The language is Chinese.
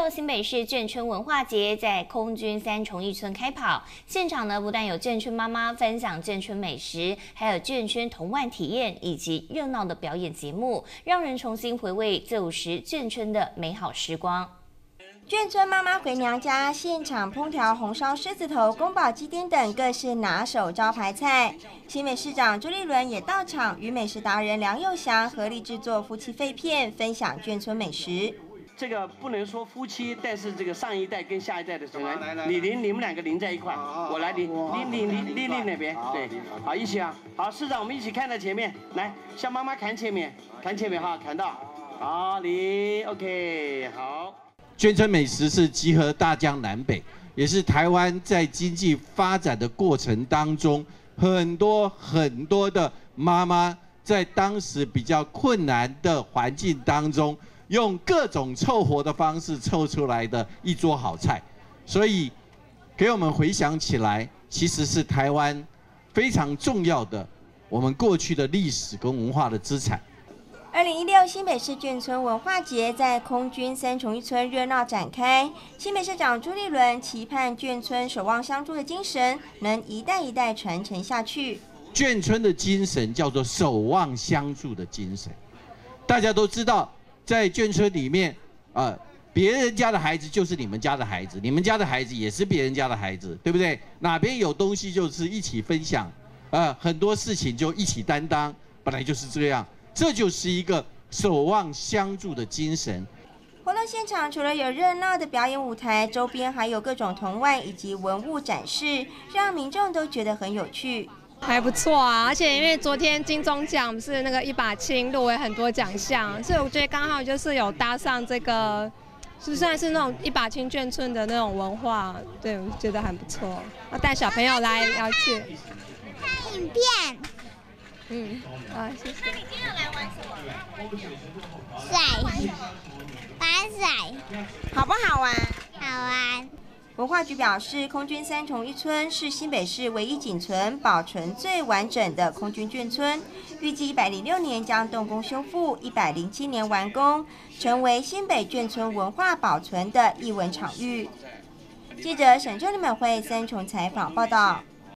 六新北市眷村文化节在空军三重一村开跑，现场呢不但有眷村妈妈分享眷村美食，还有眷村童玩体验以及热闹的表演节目，让人重新回味旧时眷村的美好时光。眷村妈妈回娘家，现场烹调红烧狮子头、宫保鸡丁等各式拿手招牌菜。新美市长朱立伦也到场，与美食达人梁佑祥合力制作夫妻肺片，分享眷村美食。这个不能说夫妻，但是这个上一代跟下一代的成员，你邻你们两个邻在一块，我来邻邻邻邻邻邻那边，对，好一起啊，好市长我们一起看在前面，来向妈妈看前面，看前面哈，看到，好你 OK 好。眷村美食是集合大江南北，也是台湾在经济发展的过程当中，很多很多的妈妈在当时比较困难的环境当中，用各种凑合的方式凑出来的一桌好菜，所以给我们回想起来，其实是台湾非常重要的我们过去的历史跟文化的资产。二零一六新北市眷村文化节在空军三重一村热闹展开。新北市长朱立伦期盼眷村守望相助的精神能一代一代传承下去。眷村的精神叫做守望相助的精神。大家都知道，在眷村里面，呃，别人家的孩子就是你们家的孩子，你们家的孩子也是别人家的孩子，对不对？哪边有东西就是一起分享，呃，很多事情就一起担当，本来就是这样。这就是一个守望相助的精神。活动现场除了有热闹的表演舞台，周边还有各种童玩以及文物展示，让民众都觉得很有趣。还不错啊，而且因为昨天金钟奖是那个一把青入围很多奖项，所以我觉得刚好就是有搭上这个，就算是那种一把青眷村的那种文化，对我觉得很不错。要带小朋友来了解。看影片。嗯，啊，谢谢。那你今天要来玩什么？赛，玩赛，好不好玩？文化局表示，空军三重一村是新北市唯一仅存、保存最完整的空军眷村，预计一百零六年将动工修复，一百零七年完工，成为新北眷村文化保存的艺文场域。记者沈秀丽美会三重采访报道。